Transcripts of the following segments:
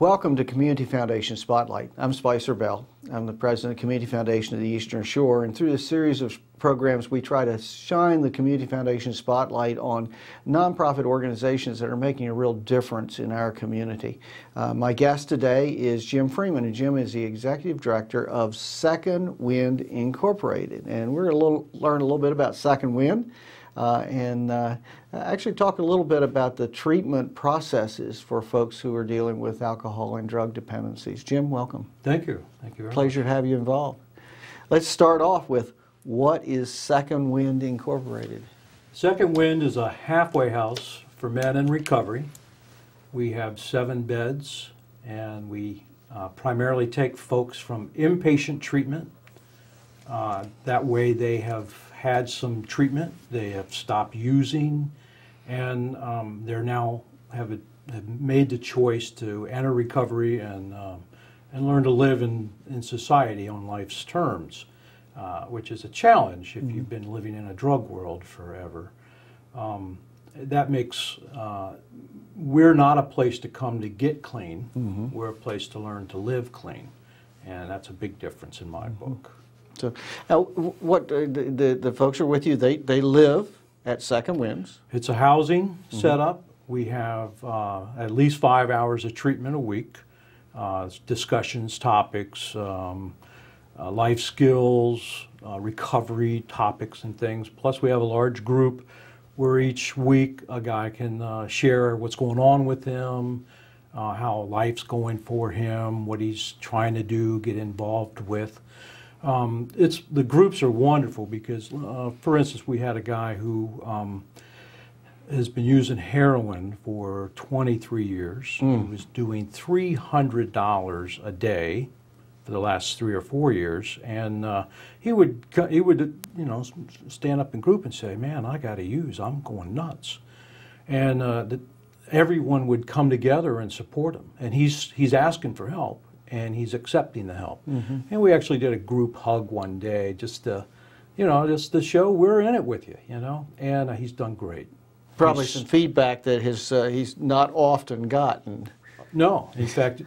Welcome to Community Foundation Spotlight. I'm Spicer Bell. I'm the president of Community Foundation of the Eastern Shore, and through this series of programs, we try to shine the Community Foundation spotlight on nonprofit organizations that are making a real difference in our community. Uh, my guest today is Jim Freeman, and Jim is the executive director of Second Wind Incorporated. And we're going to learn a little bit about Second Wind. Uh, and uh, actually talk a little bit about the treatment processes for folks who are dealing with alcohol and drug dependencies. Jim, welcome. Thank you. Thank you very Pleasure much. to have you involved. Let's start off with what is Second Wind Incorporated? Second Wind is a halfway house for men in recovery. We have seven beds, and we uh, primarily take folks from inpatient treatment. Uh, that way, they have had some treatment, they have stopped using, and um, they're now have, a, have, made the choice to enter recovery and um, and learn to live in, in society on life's terms, uh, which is a challenge if mm-hmm. you've been living in a drug world forever. Um, that makes uh, we're not a place to come to get clean. Mm-hmm. We're a place to learn to live clean, and that's a big difference in my mm-hmm. book. So, now, what uh, the, the, the folks are with you? They they live at Second Winds. It's a housing mm -hmm. setup. We have uh, at least five hours of treatment a week, uh, discussions, topics, um, uh, life skills, uh, recovery topics, and things. Plus, we have a large group where each week a guy can uh, share what's going on with him. Uh, how life's going for him, what he's trying to do, get involved with. Um, it's the groups are wonderful because, uh, for instance, we had a guy who um, has been using heroin for 23 years. Mm. He was doing $300 a day for the last three or four years, and uh, he would he would you know stand up in group and say, "Man, I got to use. I'm going nuts," and uh, the, everyone would come together and support him. And he's he's asking for help and he's accepting the help. Mm-hmm. And we actually did a group hug one day just to, you know, just to show we're in it with you, you know, and uh, he's done great. Probably he's, some feedback that his, uh, he's not often gotten. No, in fact,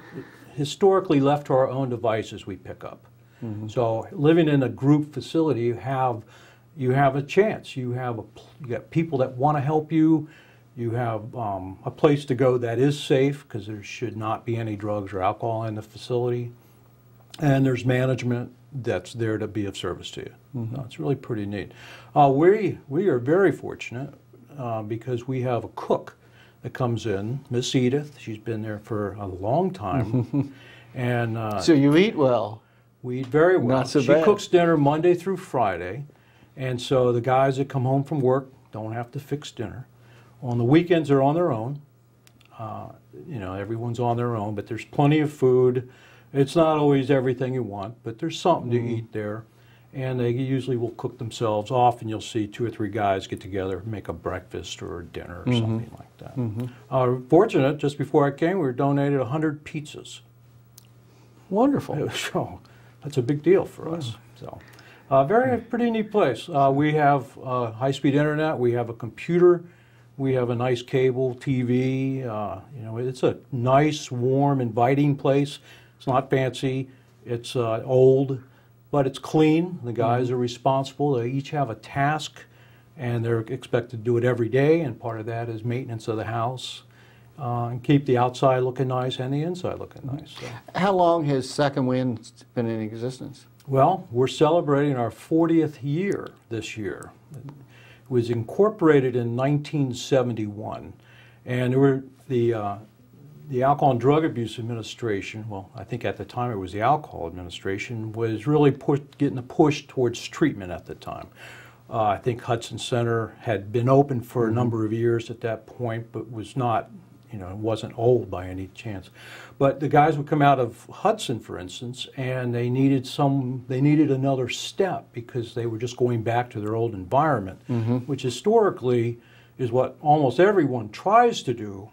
historically left to our own devices we pick up. Mm-hmm. So living in a group facility, you have you have a chance. You have a, you got people that want to help you. You have um, a place to go that is safe because there should not be any drugs or alcohol in the facility. And there's management that's there to be of service to you. Mm-hmm. it's really pretty neat. Uh, we, we are very fortunate uh, because we have a cook that comes in, Miss Edith. She's been there for a long time. and uh, So you eat well? We eat very well. Not so she bad. cooks dinner Monday through Friday. And so the guys that come home from work don't have to fix dinner. On the weekends, they're on their own. Uh, you know, everyone's on their own, but there's plenty of food. It's not always everything you want, but there's something mm. to mm-hmm. eat there. And they usually will cook themselves. Often you'll see two or three guys get together, make a breakfast or a dinner or mm -hmm. something like that. Mm -hmm. uh, fortunate, just before I came, we were donated 100 pizzas. Wonderful. So that's a big deal for us. So, uh, very pretty neat place. Uh, we have uh, high-speed internet. We have a computer we have a nice cable TV. Uh, you know, it's a nice, warm, inviting place. It's not fancy. It's uh, old, but it's clean. The guys mm-hmm. are responsible. They each have a task, and they're expected to do it every day. And part of that is maintenance of the house. Uh, and keep the outside looking nice and the inside looking nice. So. How long has Second Wind been in existence? Well, we're celebrating our 40th year this year was incorporated in 1971, and were the uh, the Alcohol and Drug Abuse Administration, well, I think at the time it was the Alcohol Administration, was really push, getting a push towards treatment at the time. Uh, I think Hudson Center had been open for a mm-hmm. number of years at that point, but was not you know, it wasn't old by any chance. But the guys would come out of Hudson, for instance, and they needed some, they needed another step because they were just going back to their old environment, mm -hmm. which historically is what almost everyone tries to do,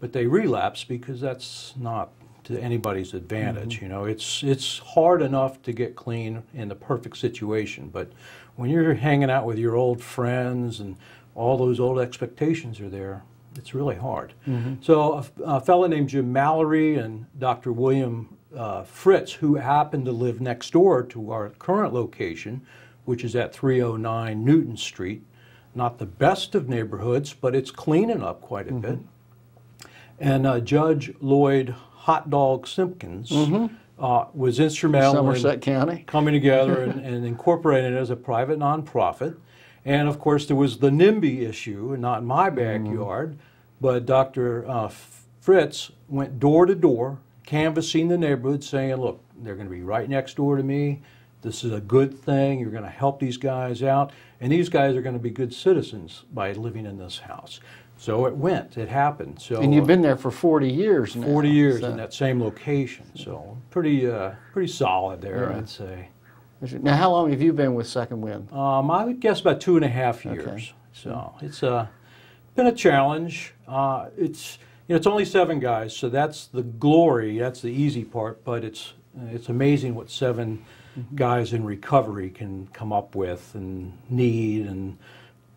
but they relapse because that's not to anybody's advantage. Mm -hmm. You know, it's it's hard enough to get clean in the perfect situation, but when you're hanging out with your old friends and all those old expectations are there, it's really hard. So a fellow named Jim Mallory and Dr. William uh, Fritz, who happened to live next door to our current location, which is at 309 Newton Street, not the best of neighborhoods, but it's cleaning up quite a bit. And uh, Judge Lloyd Hot Dog Simpkins uh, was instrumental in County. coming together and, and incorporating it as a private nonprofit. And of course, there was the NIMBY issue, and not in my backyard, but Dr. Uh, Fritz went door to door, canvassing the neighborhood, saying, "Look, they're going to be right next door to me. This is a good thing. You're going to help these guys out, and these guys are going to be good citizens by living in this house." So it went. It happened. So And you've been there for 40 years now. 40 years so- in that same location. So pretty, uh, pretty solid there, I'd say. Now, how long have you been with Second Wind? Um, I would guess about two and a half years. So it's uh, been a challenge. Uh, it's you know it's only seven guys, so that's the glory. That's the easy part. But it's it's amazing what 7 guys in recovery can come up with and need and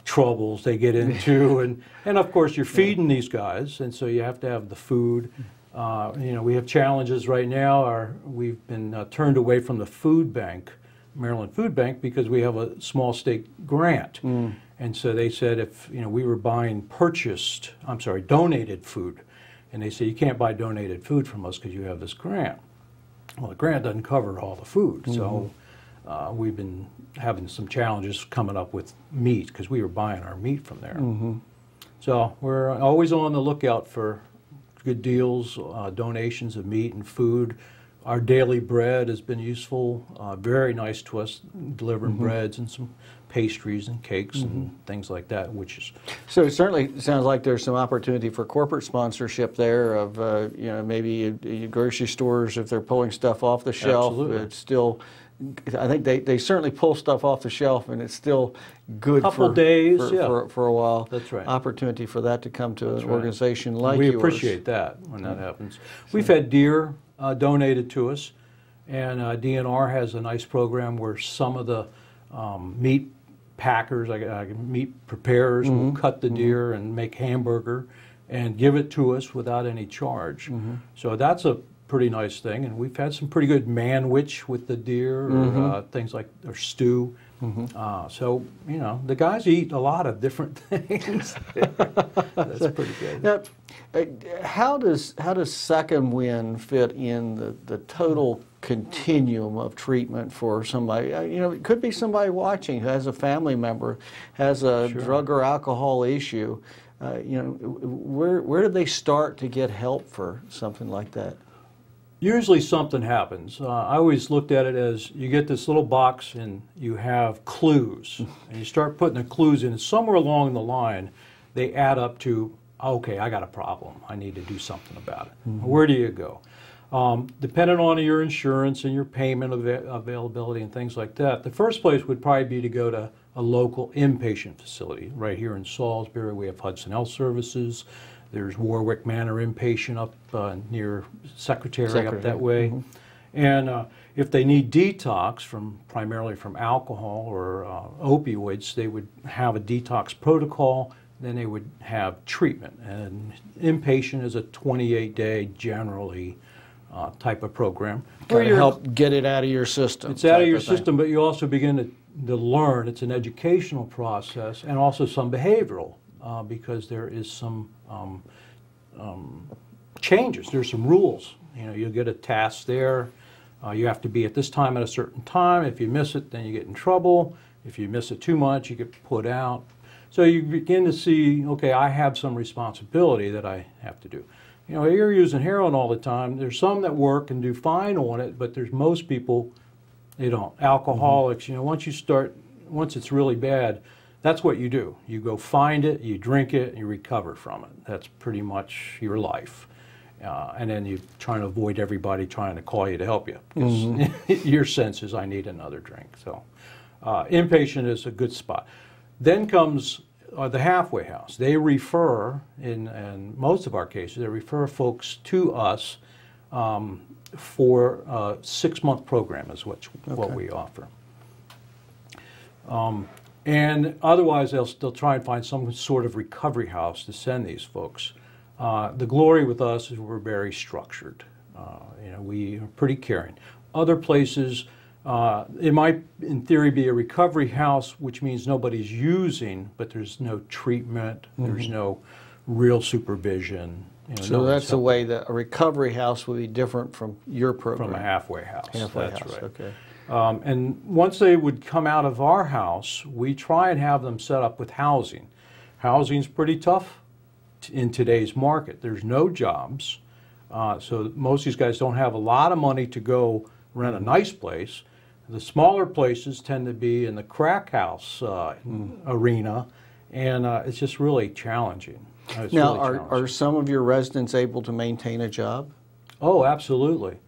troubles they get into and and of course you're feeding these guys and so you have to have the food uh, you know we have challenges right now our we've been uh, turned away from the food bank Maryland Food Bank because we have a small state grant. And so they said if you know we were buying purchased I'm sorry donated food. And they said you can't buy donated food from us because you have this grant. Well, the grant doesn't cover all the food, so uh, we've been having some challenges coming up with meat because we were buying our meat from there. So we're always on the lookout for good deals, uh, donations of meat and food. Our daily bread has been useful, uh, very nice to us, delivering breads and some pastries and cakes and things like that, which is So it certainly sounds like there's some opportunity for corporate sponsorship there of, uh, you know, maybe grocery stores, if they're pulling stuff off the shelf, Absolutely. it's still, I think they, they certainly pull stuff off the shelf and it's still good Couple for, days, for, yeah. for, for a while. That's right. Opportunity for that to come to an right. organization like we yours. appreciate that when that happens. We've had deer uh, donated to us, and uh, DNR has a nice program where some of the um, meat packers, like uh, meat preparers, will cut the deer and make hamburger and give it to us without any charge. So that's a pretty nice thing, and we've had some pretty good manwich with the deer, or uh, things like or stew. Uh, so you know the guys eat a lot of different things. That's pretty good. Now, uh, how does how does Second Wind fit in the, the total continuum of treatment for somebody? Uh, You know, it could be somebody watching who has a family member has a Sure. drug or alcohol issue. Uh, you know, where where do they start to get help for something like that? Usually something happens. Uh, I always looked at it as you get this little box and you have clues, and you start putting the clues in. And somewhere along the line, they add up to, okay, I got a problem. I need to do something about it. Where do you go? Um, depending on your insurance and your payment ava- availability and things like that, the first place would probably be to go to a local inpatient facility. Right here in Salisbury, we have Hudson Health Services. There's Warwick Manor inpatient up uh, near Secretary, up that way. And uh, if they need detox from primarily from alcohol or uh, opioids, they would have a detox protocol. Then they would have treatment. And inpatient is a 28-day generally uh, type of program. Of help get it out of your system. it's out of your thing. system, but you also begin to, to learn. It's an educational process and also some behavioral uh, because there is some um, um, changes. There's some rules. You know, you get a task there. Uh, you have to be at this time at a certain time. If you miss it, then you get in trouble. If you miss it too much, you get put out. So you begin to see, okay, I have some responsibility that I have to do. You know, you're using heroin all the time. There's some that work and do fine on it, but there's most people they don't. Alcoholics, you know, once you start, once it's really bad, that's what you do. You go find it, you drink it, you recover from it. That's pretty much your life. Uh, and then you try trying to avoid everybody trying to call you to help you because your sense is, I need another drink. So, uh, inpatient is a good spot. Then comes uh, the halfway house. They refer, in, in most of our cases, they refer folks to us um, for a six month program, is what, what we offer. Um, And otherwise, they'll, they'll try and find some sort of recovery house to send these folks. Uh, the glory with us is we're very structured. Uh, you know, we are pretty caring. Other places, uh, it might, in theory, be a recovery house, which means nobody's using, but there's no treatment, there's no real supervision. You know, So no that's the way that a recovery house would be different from your program. from a halfway house. Halfway that's house, right. okay. Um, and once they would come out of our house, we try and have them set up with housing. Housing's pretty tough t- in today's market. There's no jobs, uh, so most of these guys don't have a lot of money to go rent a nice place. The smaller places tend to be in the crack house uh, arena, and uh, it's just really challenging. Now, really are, challenging. are some of your residents able to maintain a job? Oh, absolutely.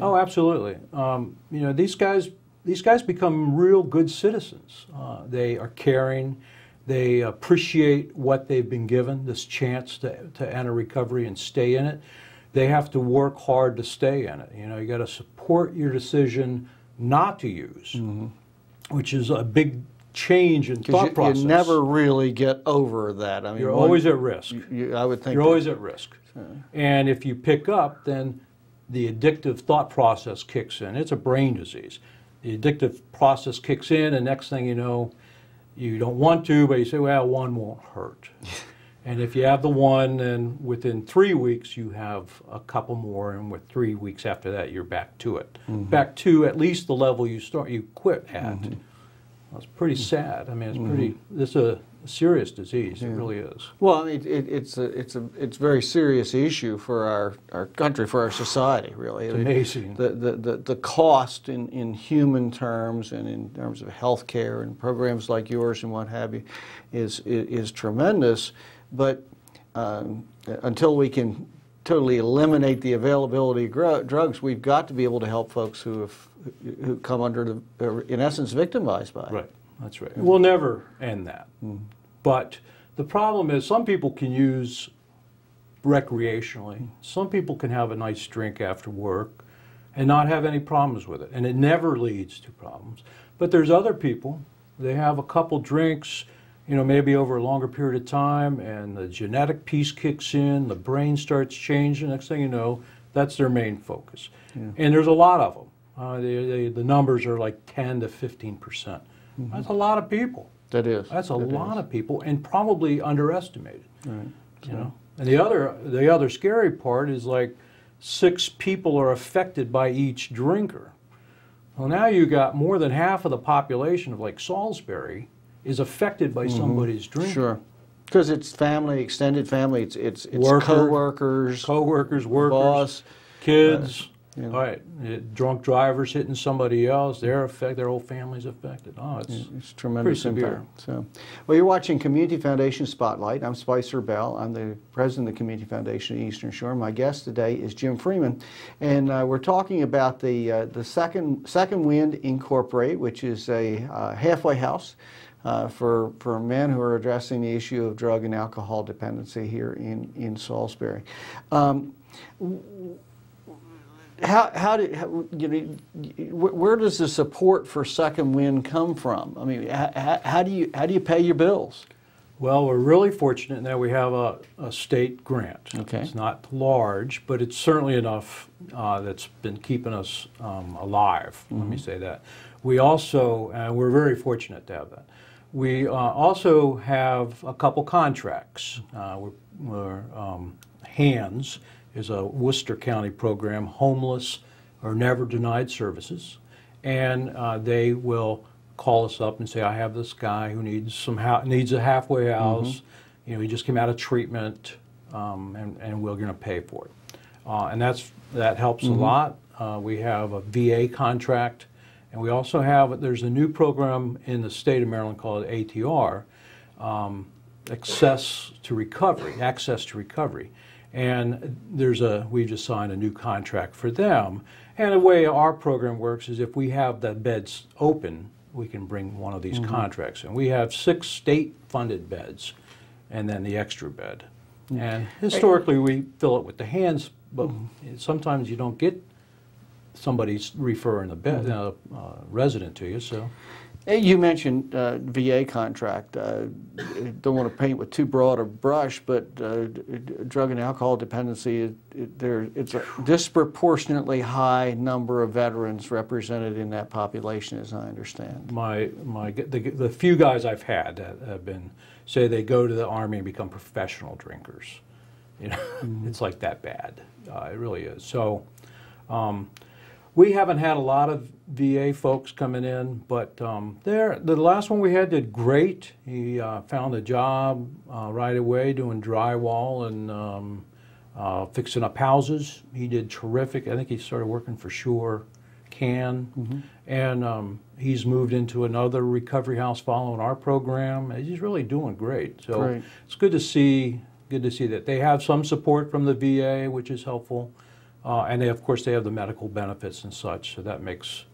Oh, absolutely. Um, you know, these guys, these guys become real good citizens. Uh, they are caring. They appreciate what they've been given, this chance to, to enter recovery and stay in it. They have to work hard to stay in it. You know, you got to support your decision not to use, which is a big change in thought you, you never really get over that. I mean, You're one- always at risk. you- you- I would think. You're that- always at risk. And if you pick up, then the addictive thought process kicks in. It's a brain disease. The addictive process kicks in, and next thing you know, you don't want to, but you say, well, one won't hurt. and if you have the one, then within three weeks, you have a couple more, and with three weeks after that, you're back to it. Mm-hmm. Back to at least the level you start, you quit at. Mm-hmm. That's pretty sad. I mean, it's mm-hmm. pretty, this is a serious disease. It really is. Well, it, it, it's a it's a it's a very serious issue for our, our country, for our society, really. It's amazing. The, the, the, the cost in, in human terms and in terms of health care and programs like yours and what have you is, is, is tremendous. But um, until we can totally eliminate the availability of gr- drugs, we've got to be able to help folks who have who come under the, in essence, victimized by it. Right, that's right. We'll never end that. But the problem is some people can use recreationally. Some people can have a nice drink after work and not have any problems with it. And it never leads to problems. But there's other people, they have a couple drinks, you know, maybe over a longer period of time, and the genetic piece kicks in, the brain starts changing. Next thing you know, that's their main focus. And there's a lot of them. Uh, they, they, the numbers are like 10 to 15 percent. That's a lot of people. That is. That's a That lot is. of people, and probably underestimated. Right. You know, and the other the other scary part is like six people are affected by each drinker. Well, now you got more than half of the population of like Salisbury is affected by somebody's drinking. Mm-hmm. Sure. Because it's family, extended family, it's, it's, it's Worker, coworkers, Coworkers, workers, boss. kids. Know. All right, uh, drunk drivers hitting somebody else. They're affected. Their whole family's affected. Oh, it's It's tremendous Pretty severe. impact. So, well, you're watching Community Foundation Spotlight. I'm Spicer Bell. I'm the president of the Community Foundation of Eastern Shore. My guest today is Jim Freeman, and uh, we're talking about the uh, the second Second Wind Incorporate, which is a uh, halfway house. Uh, for, for men who are addressing the issue of drug and alcohol dependency here in, in Salisbury. Um, how, how did how, you know, where does the support for Second Wind come from? I mean, how, how do you how do you pay your bills? Well, we're really fortunate in that we have a, a state grant. Okay. It's not large, but it's certainly enough uh, that's been keeping us um, alive. Let Mm-hmm. me say that. We also, and we're very fortunate to have that. We uh, also have a couple contracts. Uh, we're, we're um, HANDS is a Worcester County program, homeless or never denied services, and uh, they will call us up and say, "I have this guy who needs some needs a halfway house. You know, he just came out of treatment, um, and, and we're going to pay for it." Uh, and that's that helps a lot. Uh, we have a VA contract, and we also have there's a new program in the state of Maryland called ATR, um, access to recovery, access to recovery. And there's a, we just signed a new contract for them. And the way our program works is if we have the beds open, we can bring one of these contracts. And we have six state-funded beds and then the extra bed. And historically, we fill it with the hands, but sometimes you don't get somebody's referring a bed, uh, uh, resident to you, so. You mentioned uh, VA contract. Uh, Don't want to paint with too broad a brush, but uh, drug and alcohol dependency, it- it- there, it's a disproportionately high number of veterans represented in that population, as I understand. My, my, the, the few guys I've had that have been, say they go to the Army and become professional drinkers. You know, it's like that bad. Uh, it really is. So, um, we haven't had a lot of VA folks coming in, but um, there, the last one we had did great. He uh, found a job uh, right away doing drywall and um, uh, fixing up houses. He did terrific. I think he started working for Sure Can, and um, he's moved into another recovery house following our program. He's really doing great. So Great. it's good to see. Good to see that they have some support from the VA, which is helpful. Uh, and they, of course, they have the medical benefits and such, so that makes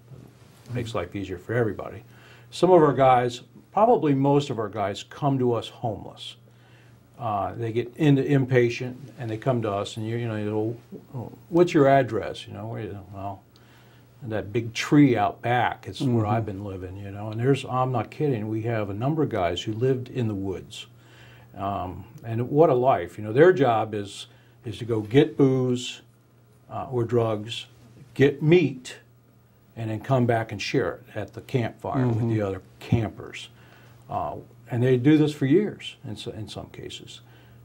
makes life easier for everybody. Some of our guys, probably most of our guys, come to us homeless. Uh, they get into inpatient and they come to us, and you, you know, you know, what's your address? You know, where you, well, that big tree out back is where I've been living. You know, and there's, I'm not kidding. We have a number of guys who lived in the woods, um, and what a life. You know, their job is is to go get booze uh, or drugs, get meat, and then come back and share it at the campfire with the other campers. Uh, and they do this for years in, so, in some cases.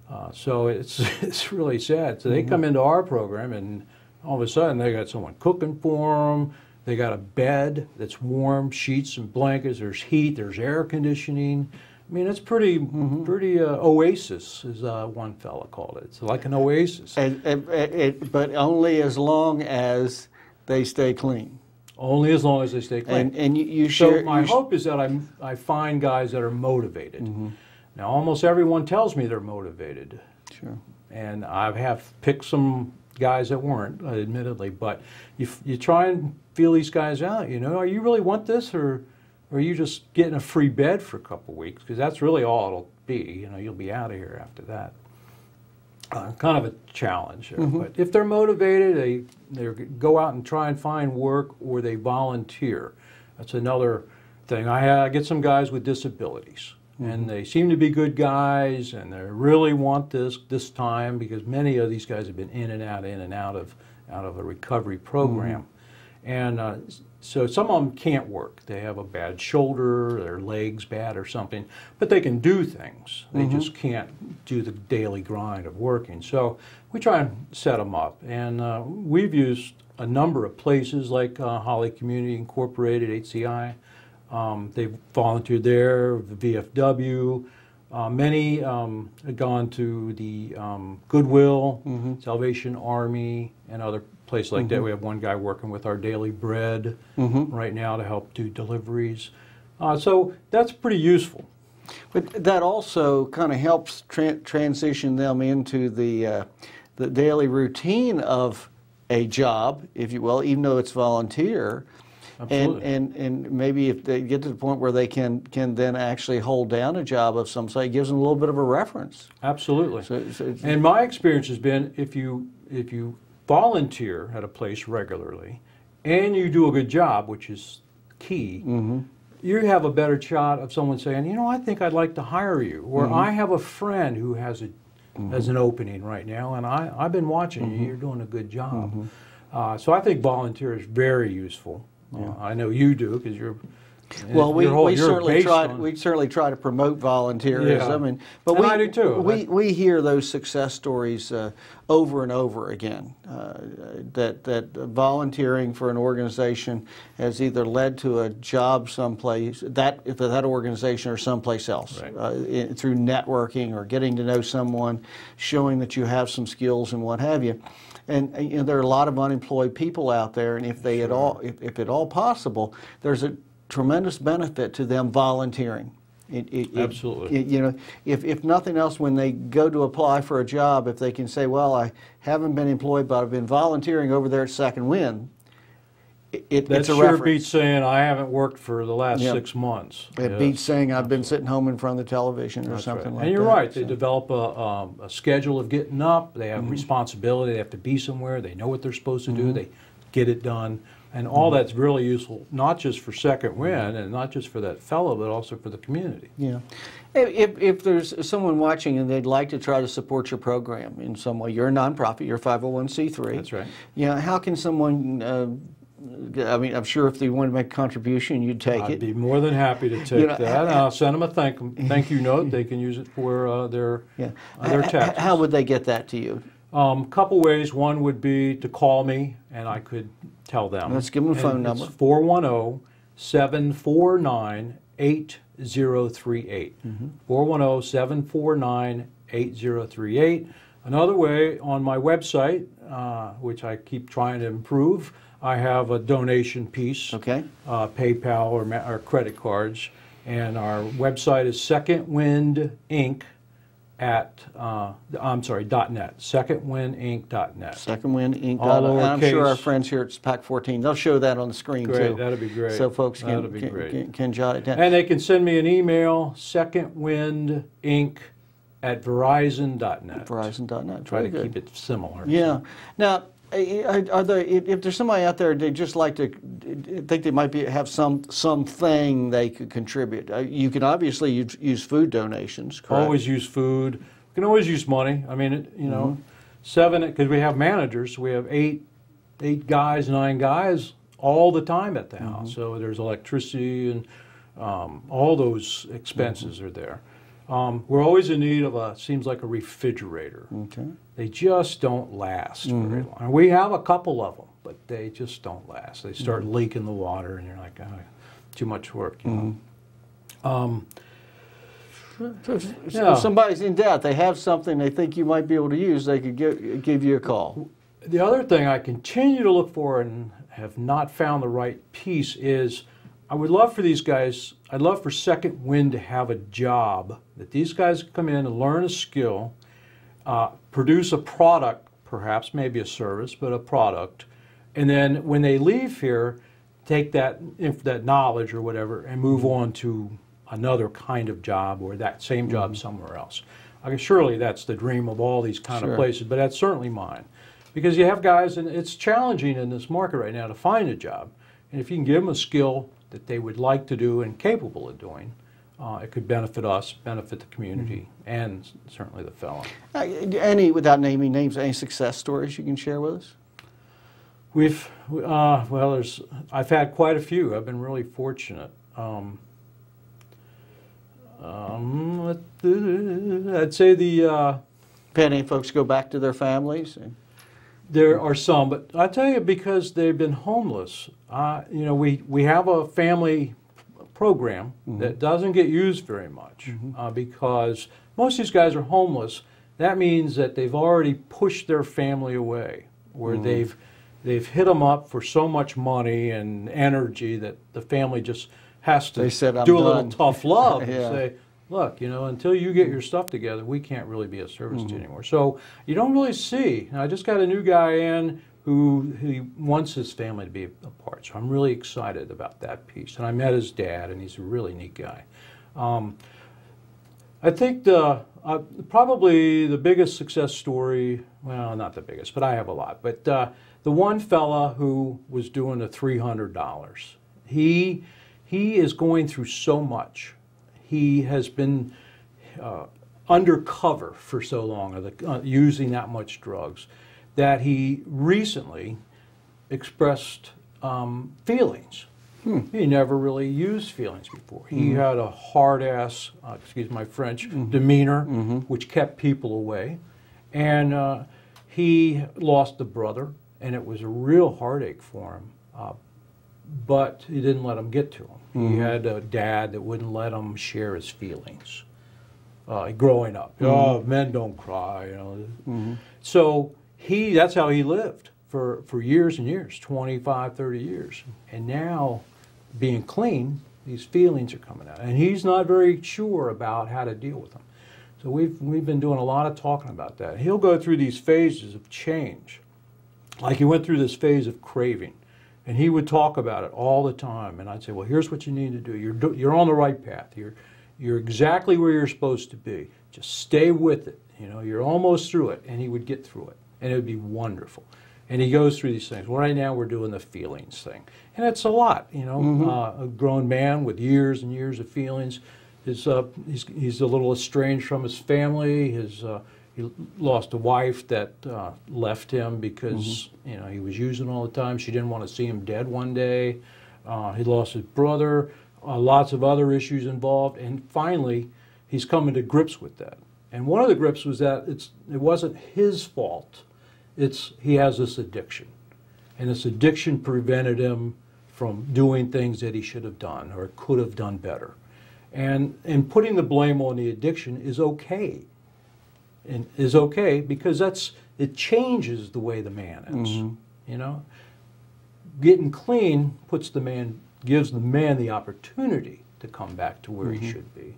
Uh, so it's, it's really sad. So they come into our program and all of a sudden they got someone cooking for them. They got a bed that's warm, sheets and blankets. There's heat. There's air conditioning. I mean, it's pretty, pretty uh, oasis, as uh, one fella called it. It's like an oasis. And, and- and it- But only as long as they stay clean. Only as long as they stay clean. And, and you- you share. So my sh- hope is that I, I find guys that are motivated. Mm-hmm. Now, almost everyone tells me they're motivated, Sure. and I have picked some guys that weren't, admittedly. But you, you try and feel these guys out. You know, are you really want this, or, or you just getting a free bed for a couple weeks? Because that's really all it'll be. You know, you'll be out of here after that. Uh, kind of a challenge. Mm-hmm. But if they're motivated, they they go out and try and find work, or they volunteer. That's another thing. I, I get some guys with disabilities, Mm-hmm. and they seem to be good guys, and they really want this this time because many of these guys have been in and out, in and out of out of a recovery program, Mm-hmm. and uh, so some of them can't work. They have a bad shoulder, their legs bad or something, but they can do things. They Mm-hmm. just can't do the daily grind of working. So we try and set them up, and uh, we've used a number of places like uh, Holly Community Incorporated, HCI. Um, they've volunteered there, the VFW. Uh, many um, have gone to the um, Goodwill, Salvation Army, and other places like that. We have one guy working with our Daily Bread right now to help do deliveries. Uh, so that's pretty useful. But that also kind of helps tran transition them into the, uh, the daily routine of a job, if you will, even though it's volunteer. And, Absolutely. and, and maybe if they get to the point where they can, can then actually hold down a job of some sort, it gives them a little bit of a reference. Absolutely. So, so And my experience has been if you if you volunteer at a place regularly and you do a good job, which is key, Mm-hmm. you have a better shot of someone saying, you know, I think I'd like to hire you, or Mm-hmm. I have a friend who has a has an opening right now, and I I've been watching Mm-hmm. you. You're doing a good job. Uh, so I think volunteer is very useful. Uh, I know you do because you're. Well, we, whole- we certainly try on- we certainly try to promote volunteerism, Yeah. and but And we I do too. We, we hear those success stories uh, over and over again. Uh, that that volunteering for an organization has either led to a job someplace that if that organization or someplace else Right. uh, in, through networking or getting to know someone, showing that you have some skills and what have you. And you know, there are a lot of unemployed people out there, and if they at all, if, if at all possible, there's a tremendous benefit to them volunteering. It, it, Absolutely. it- you know, if, if nothing else, when they go to apply for a job, if they can say, "Well, I haven't been employed, but I've been volunteering over there at Second Wind," it, That it's a sure reference. beats saying I haven't worked for the last Yep. six months. It Yeah. beats saying I've been sitting home in front of the television or That's something right. like that. And you're right. They develop a, um, a schedule of getting up. They Mm-hmm. have responsibility. They have to be somewhere. They know what they're supposed to do. They get it done. And all that's really useful, not just for Second Wind and not just for that fellow, but also for the community. Yeah. If, if, if there's someone watching and they'd like to try to support your program in some way, you're a nonprofit, you're 501c3. That's right. Yeah, how can someone, uh, I mean, I'm sure if they want to make a contribution, you'd take it. I'd be more than happy to take know, that. And I'll send them a thank, thank you note. They can use it for uh, their, yeah. uh, their H- h- taxes. How would they get that to you? Um, couple ways. One would be to call me and I could tell them. Let's give them a And phone it's number. 410 749 8038. Mm-hmm. 410 749 8038. Another way on my website, uh, which I keep trying to improve, I have a donation piece, Okay. uh, PayPal or, ma- or credit cards. And our website is Second Wind Inc. at, uh, I'm sorry, dot .net, secondwindinc.net. Second Wind Inc. All And I'm sure our friends here at PAC 14, they'll show that on the screen too. Great, That'll be great. So folks can, be can, can, can jot it down. And they can send me an email, secondwindinc at verizon.net. Verizon.net. Try Very to good. keep it similar. Yeah. Now, eh, are there, if there's somebody out there they just like to think they might be have some something they could contribute, uh, you can obviously use, use food donations. Correct? Always use food. You can always use money. I mean, it, you know, Mm-hmm. seven because we have managers. We have eight, eight guys, nine guys all the time at the Mm-hmm. house. So there's electricity and um, all those expenses Mm-hmm. are there. Um, we're always in need of a seems like a refrigerator. Okay. They just don't last very Mm-hmm. long. And we have a couple of them, but they just don't last. They start Mm-hmm. leaking the water, and you're like, oh, too much work. You know? Mm-hmm. So if, Yeah. if somebody's in doubt, they have something they think you might be able to use, they could give, give you a call. The other thing I continue to look for and have not found the right piece is I would love for these guys, I'd love for Second Wind to have a job that these guys come in and learn a skill, uh, produce a product, perhaps maybe a service, but a product, and then when they leave here, take that that knowledge or whatever and move on to another kind of job or that same job somewhere else. I mean, surely that's the dream of all these kind Sure. of places, but that's certainly mine. Because you have guys, and it's challenging in this market right now to find a job. And if you can give them a skill that they would like to do and capable of doing, uh, it could benefit us, benefit the community, and certainly the fellow. Uh, Any, without naming names, any success stories you can share with us? We've, uh, well, there's, I've had quite a few. I've been really fortunate. Um, um, I'd say the, uh, any folks go back to their families? and- There are some, but I tell you, because they've been homeless, uh, you know, we, we have a family program mm-hmm. that doesn't get used very much mm-hmm. uh, because most of these guys are homeless. That means that they've already pushed their family away, where mm-hmm. they've they've hit them up for so much money and energy that the family just has to They said, "I'm do a little tough love Yeah. and say, look, you know, until you get your stuff together, we can't really be of service to you anymore. So you don't really see. And I just got a new guy in who he wants his family to be a part. So I'm really excited about that piece. And I met his dad, and he's a really neat guy. Um, I think the uh, probably the biggest success story. Well, not the biggest, but I have a lot. But uh, the one fella who was doing the three hundred dollars, he he is going through so much. He has been uh, undercover for so long, of the, uh, using that much drugs, that he recently expressed um, feelings. He never really used feelings before. He had a hard ass, uh, excuse my French, demeanor, which kept people away. And uh, he lost a brother, and it was a real heartache for him. Uh, but he didn't let him get to him. He had a dad that wouldn't let him share his feelings uh, growing up. Oh, men don't cry, you know. So he, that's how he lived for, for years and years, 25, 30 years. And now, being clean, these feelings are coming out. And he's not very sure about how to deal with them. So we've, we've been doing a lot of talking about that. He'll go through these phases of change. Like he went through this phase of craving. And he would talk about it all the time. And I'd say, well, here's what you need to do. You're, you're on the right path. You're, you're exactly where you're supposed to be. Just stay with it. You know, you're almost through it. And he would get through it. And it would be wonderful. And he goes through these things. Well, right now we're doing the feelings thing, and it's a lot. You know, Mm-hmm. uh, a grown man with years and years of feelings. Is uh, he's he's a little estranged from his family. His uh, he lost a wife that uh, left him because Mm-hmm. you know he was using all the time. She didn't want to see him dead one day. Uh, he lost his brother. Uh, lots of other issues involved, and finally, he's coming to grips with that. And one of the grips was that it's it wasn't his fault. It's he has this addiction, and this addiction prevented him from doing things that he should have done or could have done better. And and putting the blame on the addiction is okay and is okay because that's it changes the way the man is. Mm-hmm. You know, getting clean puts the man gives the man the opportunity to come back to where he mm-hmm. should be.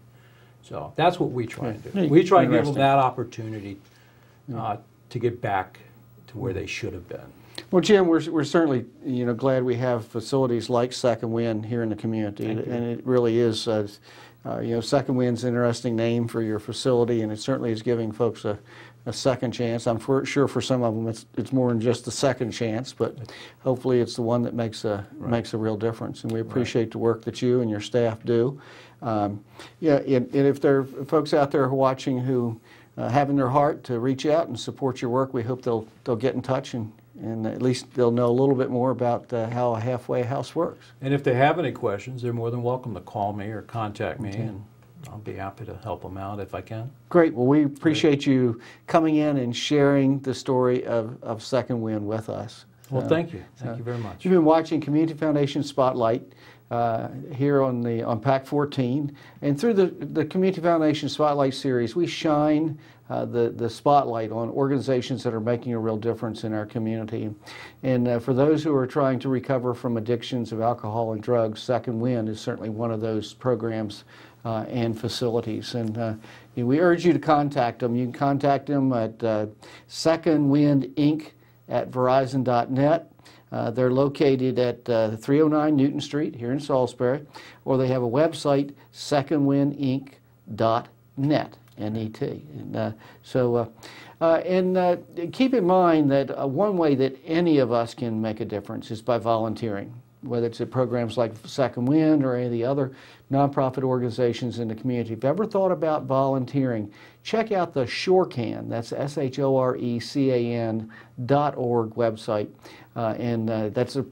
So that's what we try and do. We try and give them that opportunity uh, to get back to where they should have been. Well, Jim, we're, we're certainly you know glad we have facilities like Second Wind here in the community, you. and it really is. Uh, uh, you know, Second Wind's an interesting name for your facility, and it certainly is giving folks a, a second chance. I'm for, sure for some of them it's it's more than just a second chance, but hopefully it's the one that makes a makes a real difference. And we appreciate the work that you and your staff do. Um, yeah, and, and if there are folks out there who are watching who uh, have in their heart to reach out and support your work, we hope they'll they'll get in touch and, and at least they'll know a little bit more about uh, how a halfway house works. And if they have any questions, they're more than welcome to call me or contact me, and I'll be happy to help them out if I can. Great. Well, we appreciate you coming in and sharing the story of, of Second Wind with us. Well, So- thank you. Thank you very much. You've been watching Community Foundation Spotlight uh, here on the on PAC 14, and through the the Community Foundation Spotlight series, we shine uh, the the spotlight on organizations that are making a real difference in our community. And uh, for those who are trying to recover from addictions of alcohol and drugs, Second Wind is certainly one of those programs. Uh, and facilities, and uh, we urge you to contact them. You can contact them at uh, Second Wind Inc. at Verizon.net. Uh, they're located at uh, 309 Newton Street here in Salisbury, or they have a website, secondwindinc.net, N-E-T. And, uh, so, uh, uh, and uh, keep in mind that one way that any of us can make a difference is by volunteering, whether it's at programs like Second Wind or any of the other nonprofit organizations in the community. If you've ever thought about volunteering, check out the ShoreCan, that's S-H-O-R-E-C-A-N dot org website. Uh, and uh, that's a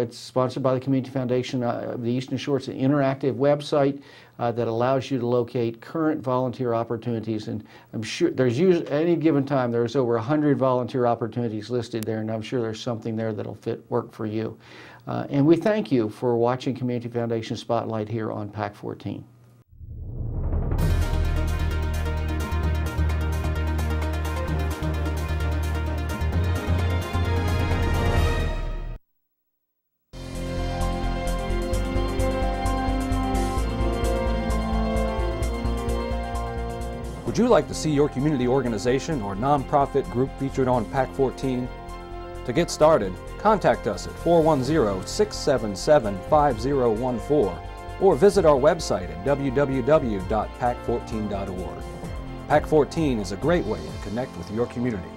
it's sponsored by the Community Foundation uh, of the Eastern Shore. It's an interactive website uh, that allows you to locate current volunteer opportunities. And I'm sure there's usually, any given time there's over 100 volunteer opportunities listed there, and I'm sure there's something there that'll fit work for you. Uh, and we thank you for watching Community Foundation Spotlight here on PAC 14. Would you like to see your community organization or nonprofit group featured on PAC 14? To get started, contact us at 410-677-5014 or visit our website at www.pac14.org. PAC 14 is a great way to connect with your community.